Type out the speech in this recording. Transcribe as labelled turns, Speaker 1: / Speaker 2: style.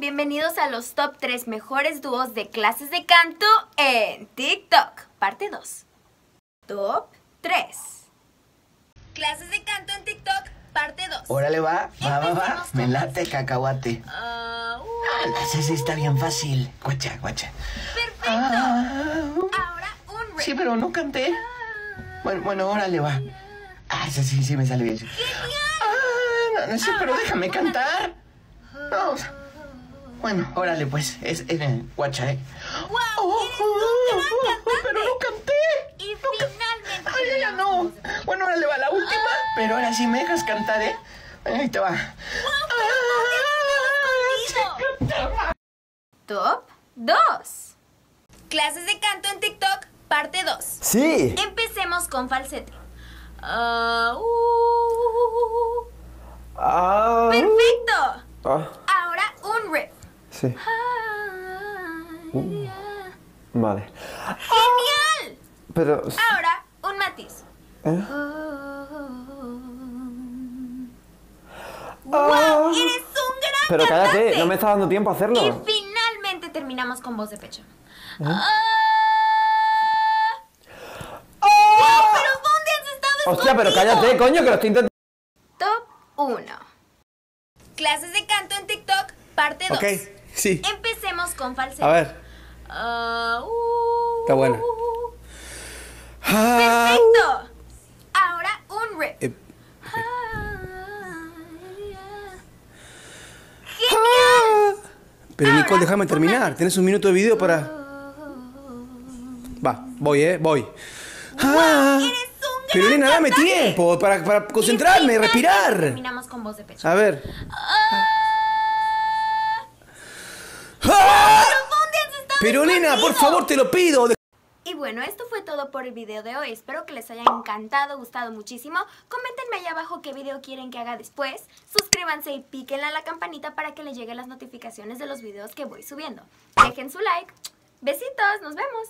Speaker 1: bienvenidos a los top 3 mejores dúos de clases de canto en TikTok, parte 2. Top 3. Clases de canto en TikTok, parte 2.
Speaker 2: Órale, va, va, va, va. Me late cacahuate.
Speaker 1: Ah, uh,
Speaker 2: Ah, sí, sí, está bien fácil. Guacha, guacha.
Speaker 1: perfecto.
Speaker 2: Ah,
Speaker 1: Ahora un re.
Speaker 2: sí, pero no canté. Bueno, bueno, órale, va. Ah, sí, sí, sí, me sale bien. Ah, no, no sé, pero déjame cantar. No. Bueno, órale, pues. Es, es guacha, ¿eh?
Speaker 1: ¡Wow!
Speaker 2: Oh,
Speaker 1: ¡Eres un gran cantante!
Speaker 2: pero no canté.
Speaker 1: Y finalmente.
Speaker 2: Ay, ya, ya no. Bueno, órale, va la última. Pero ahora sí me dejas cantar, ¿eh? Ahí te va.
Speaker 1: Top 2. Clases de canto en TikTok, parte 2.
Speaker 3: Sí.
Speaker 1: Empecemos con falsete. Ah, uh,
Speaker 3: Ah,
Speaker 1: perfecto.
Speaker 3: ah,
Speaker 1: Ahora un riff.
Speaker 3: Sí.
Speaker 1: Ah,
Speaker 3: Vale.
Speaker 1: Genial.
Speaker 3: Pero.
Speaker 1: Ahora un matiz.
Speaker 3: ¿eh?
Speaker 1: ¡Wow!
Speaker 3: Ah.
Speaker 1: Eres un gran
Speaker 3: Pero cállate,
Speaker 1: cantante.
Speaker 3: no me está dando tiempo a
Speaker 1: Y
Speaker 3: hacerlo.
Speaker 1: finalmente terminamos con voz de pecho.
Speaker 3: ¿Eh?
Speaker 1: Ah. ¡Wow! ¿Pero dónde has estado
Speaker 3: Hostia, pero cállate, coño, que lo estoy intentando.
Speaker 1: Top 1. Clases de canto en TikTok, parte 2.
Speaker 4: Ok, sí.
Speaker 1: Empecemos con falsete.
Speaker 4: A ver.
Speaker 1: Ah, uh,
Speaker 4: Está buena. Ah,
Speaker 1: Perfecto. Ahora un riff.
Speaker 4: eh,
Speaker 1: Genial.
Speaker 4: pero
Speaker 1: Ahora,
Speaker 4: Nicole, déjame terminar. Tienes un minuto de video para. Va, voy, eh, voy. Ah,
Speaker 1: Eres un
Speaker 4: pero nena, dame tiempo para, concentrarme y respirar.
Speaker 1: Terminamos con voz de pecho.
Speaker 4: A ver.
Speaker 1: Ah, ¿Pero
Speaker 4: nena, por favor, te lo pido.
Speaker 1: Y bueno, esto fue todo por el video de hoy. Espero que les haya encantado, gustado muchísimo. Coméntenme ahí abajo qué video quieren que haga después. Suscríbanse y píquenle a la campanita para que les lleguen las notificaciones de los videos que voy subiendo. Dejen su like. Besitos, nos vemos.